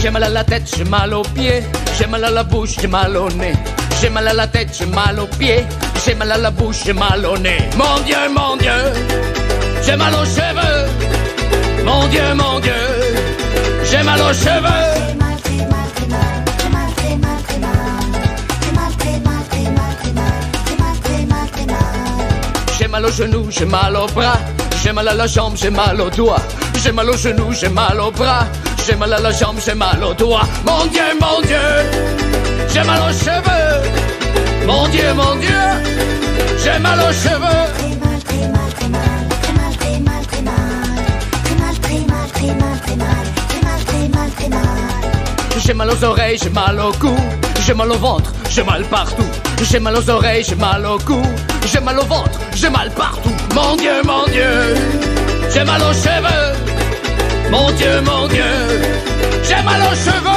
J'ai mal à la tête, j'ai mal aux pieds. J'ai mal à la bouche, j'ai mal au nez. J'ai mal à la tête, j'ai mal aux pieds. J'ai mal à la bouche, j'ai mal au nez. Mon Dieu, mon Dieu, j'ai mal aux cheveux. Mon Dieu, mon Dieu, j'ai mal aux cheveux. J'ai mal aux genoux, j'ai mal aux bras. J'ai mal à la jambe, j'ai mal aux doigts. J'ai mal aux genoux, j'ai mal aux bras. J'ai mal à la jambe, j'ai mal aux doigts. Mon Dieu, mon Dieu, j'ai mal aux cheveux. Mon Dieu, mon Dieu, j'ai mal aux cheveux. J'ai mal aux oreilles, j'ai mal au cou. J'ai mal au ventre, j'ai mal partout. J'ai mal aux oreilles, j'ai mal au cou. J'ai mal au ventre, j'ai mal partout. Mon Dieu, mon Dieu, j'ai mal aux cheveux. Mon Dieu, mon Dieu, j'ai mal aux cheveux.